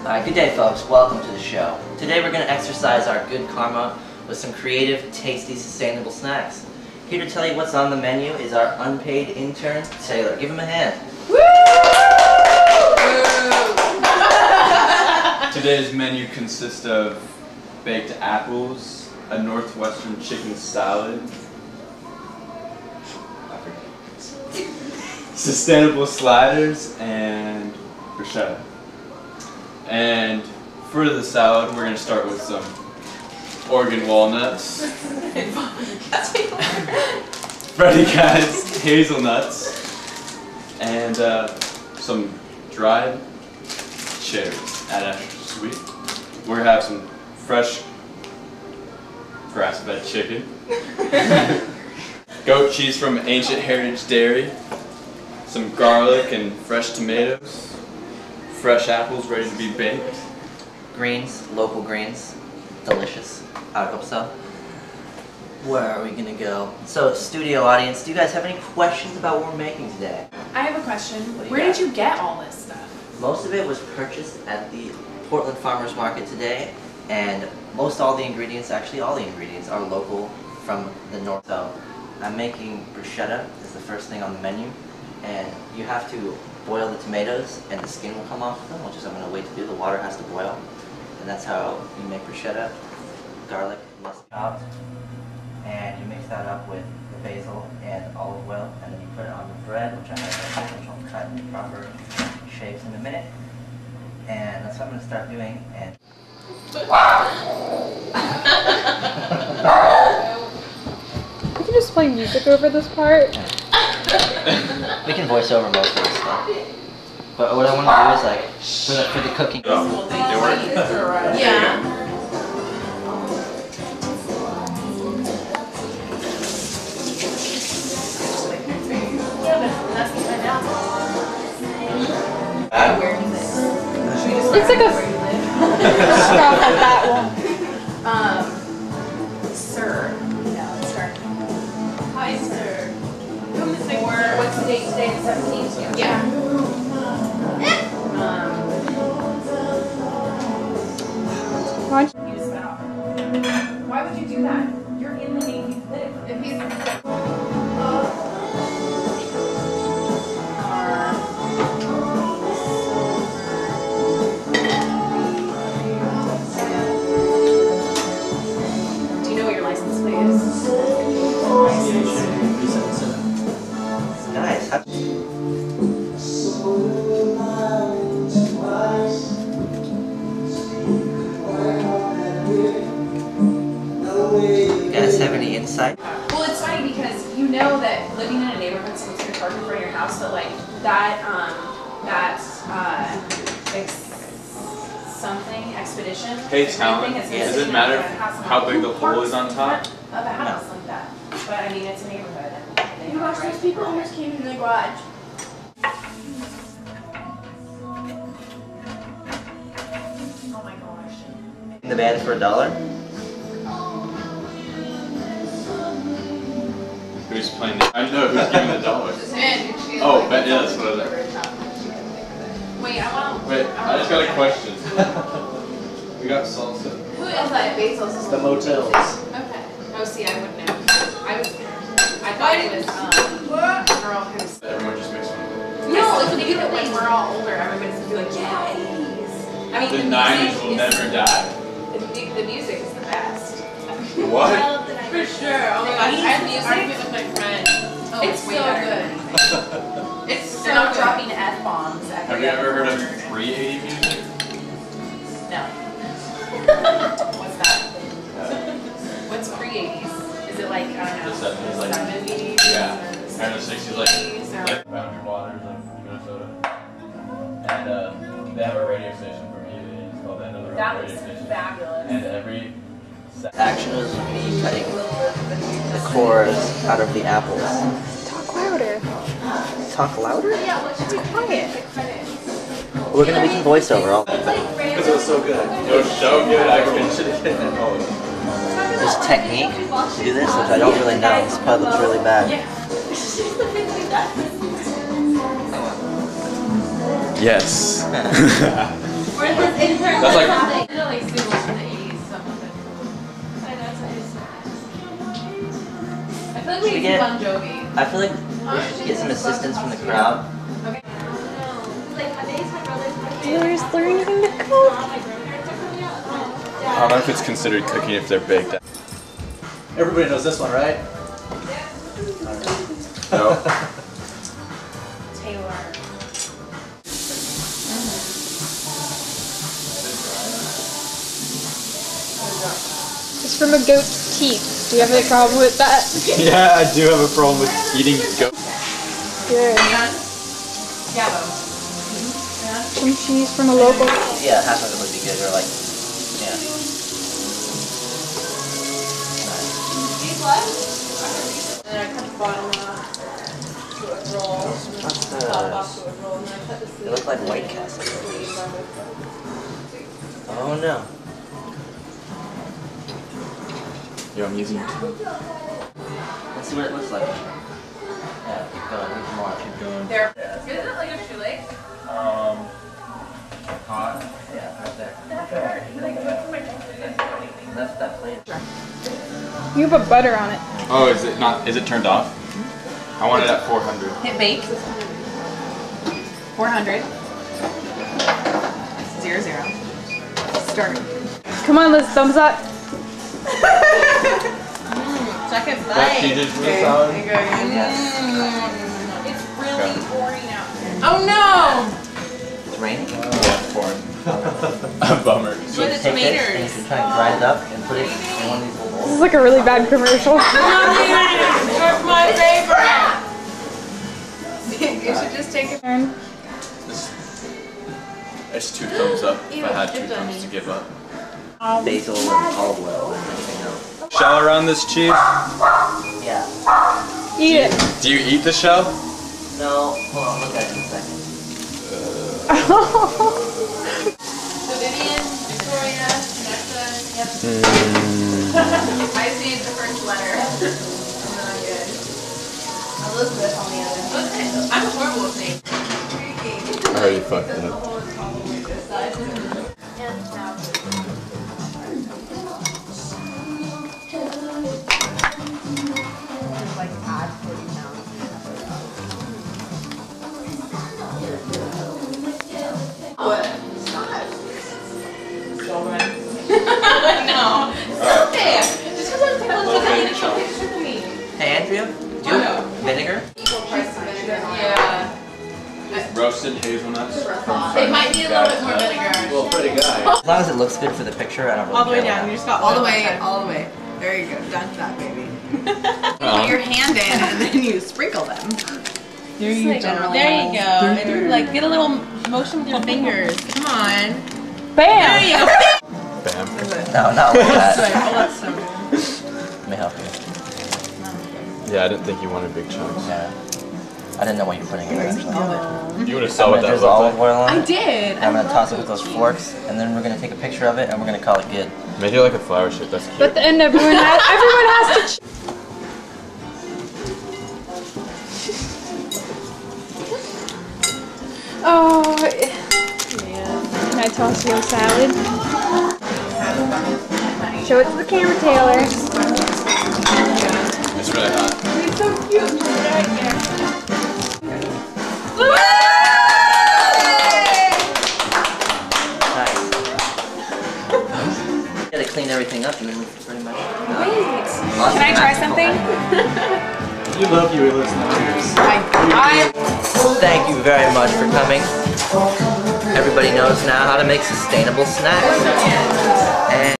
Alright, good day folks, welcome to the show. Today we're going to exercise our good karma with some creative, tasty, sustainable snacks. Here to tell you what's on the menu is our unpaid intern, Taylor. Give him a hand. Woo! Today's menu consists of baked apples, a northwestern chicken salad, sustainable sliders, and bruschetta. And for the salad, we're going to start with some Oregon walnuts, Freddy Guys hazelnuts, and uh, some dried cherries. Add extra sweet. We're gonna have some fresh grass-fed chicken, goat cheese from Ancient Heritage Dairy, some garlic and fresh tomatoes, fresh apples ready to be baked. Greens, local greens, delicious. I hope so. Where are we gonna go? So, studio audience, do you guys have any questions about what we're making today? I have a question. What do you Where got? did you get all this stuff? Most of it was purchased at the Portland Farmers Market today, and most all the ingredients, actually all the ingredients, are local from the north. So I'm making bruschetta is the first thing on the menu, and you have to boil the tomatoes, and the skin will come off of them, which is I'm going to wait to do. The water has to boil, and that's how you make bruschetta. Garlic, less chopped, and you mix that up with the basil and olive oil, and then you put it on the bread, which I have, which I'll cut in proper shapes in a minute. And that's what I'm going to start doing. And We can just play music over this part. We can voice over most of this stuff. But what I want to do is like for the for the cooking. Yeah. Date today? The seventeenth. Yeah. Um, Why'd you just went off. Why would you do that? That, um, that, uh, ex- something expedition. Hey, everything talent, is does it matter outside a house. how big the hole is on top? front Of a house like that, but I mean, it's a neighborhood and You watch right those people almost came in the garage. Oh my gosh. The band for a dollar? Who's playing the, I know who's giving the dollar. Oh, but yeah, that's what I was Wait, I wanna. Wait, I just got a question. We got salsa. Who is that? Basil's. The motels. Okay. Oh, see, I wouldn't know. I was, I thought it was, um, a girl who's. Everyone just makes fun of it. No, it's maybe that when we're all older, everybody's gonna be like, yeah, 80s. I mean, The the, nineties will never die. The, the music is the best. What? For sure. Oh my gosh, I have music. argument with my friend. Oh, it's, way so good. It's They're not dropping f bombs. Have you ever heard of pre-80 music? No. What's that? What's pre 80s? Is it like I don't know? The 70s, like- 70s? Yeah. or And the 60s, like, 60s, like Boundary Waters, like Minnesota. And uh, they have a radio station for me. It's called the End of the Road That Radio looks Station. fabulous. And every Action is me cutting the cores out of the apples. Talk louder. Talk louder? It's quiet. We're gonna be can voiceover. all. Because it was so good. It was so good, I finished it again. Oh, There's technique to do this, which I don't really know. This probably looks really bad. Yes. Or it was in That's like You know, like Should we need get- Bon Jovi. I feel like we should get some assistance from the crowd. Okay. Taylor's learning to cook. I don't know if it's considered cooking if they're baked. Everybody knows this one, right? No. Taylor. It's from a goat's teeth. Do you have any problem with that? yeah, I do have a problem with eating goat. Good. Gabo. Some cheese from a local. Yeah, half of it would be good, or like, yeah. Nice. These left? And I cut the bottom off to a roll. What's Top off this? to a roll, and then I cut the They look like White Castle. Oh no. Yo, I'm using. it. Let's see what it looks like. Yeah, keep going, keep more, keep going. There. Isn't it like a shoelace? Um. Hot? Yeah, right there. That's that plate. You put butter on it. Oh, is it not? Is it turned off? I want it at 400. Hit bake. 400. Zero, zero. Start. Come on, Liz, thumbs up. Second That you did for the salad? Yes. Mm. It's really pouring out. Here. Oh no! It's raining. Yeah, four. A bummer. So the you take this and you tomatoes. can try and grind it up and put it in one of these little This is like a really bad commercial. You're my favorite! You should just take it. Turn. This, it's two thumbs up. If I had two thumbs to give up. Basil and olive oil and everything else. Shell around this cheese. Yeah. Eat it. Do you eat the shell? No, hold on, look at it in a second. So Vivian, Victoria, Vanessa, yep. Hmm. I just need the first letter. And then I'm good. Elizabeth on the other. I'm horrible with names. I already fucked it up. Andrea, do you have vinegar? Equal vinegar. Yeah. Roasted hazelnuts. It might need a little bit more vinegar. Well, pretty guy. As long as it looks good for the picture, I don't really All the way down. You just got All the way, all the way. There you go. Done that, baby. Put your hand in and then you sprinkle them. There you Just like go. There you go. And like get a little motion with your fingers. Come on. Bam! Bam. happens. No, not like that. That's so good. Let me help you. Yeah, I didn't think you wanted big chunks. Yeah. I didn't know what you were putting in there actually. Oh, you would have saw what gonna that drizzle looked olive like. oil on I it. did. I'm gonna toss it with those forks, and then we're gonna take a picture of it, and we're gonna call it good. Make it like a flower shape. That's cute. But the end, everyone has, everyone has to. Ch- oh, eh, man. Can I toss you a salad? Show it to the camera, Taylor. It's really hot. Nice. Gotta clean everything up, and then we pretty much. Wait. Can I try something? items. You love you, listeners. I, Thank you very much for coming. Everybody knows now how to make sustainable snacks. And